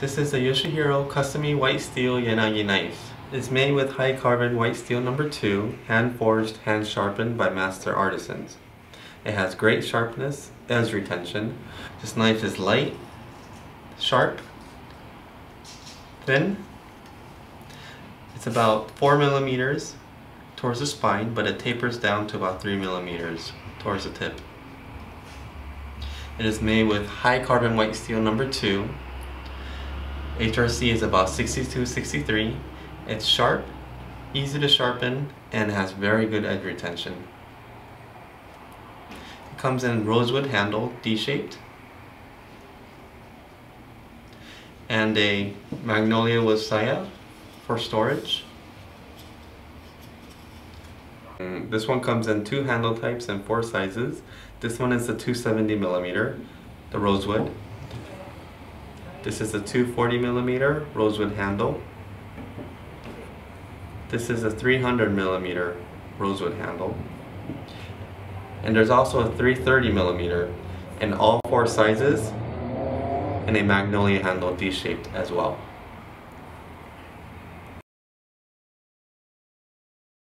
This is a Yoshihiro Kasumi White Steel Yanagi knife. It's made with high carbon white steel number 2, hand forged, hand sharpened by master artisans. It has great sharpness, edge retention. This knife is light, sharp, thin. It's about 4 millimeters towards the spine, but it tapers down to about 3 millimeters towards the tip. It is made with high carbon white steel number 2. HRC is about 62-63. It's sharp, easy to sharpen, and has very good edge retention. It comes in rosewood handle, D-shaped, and a magnolia with saya for storage. Mm, this one comes in two handle types and four sizes. This one is the 270 millimeter, the rosewood. This is a 240 millimeter rosewood handle. This is a 300 millimeter rosewood handle. And there's also a 330 millimeter in all four sizes and a magnolia handle D-shaped as well.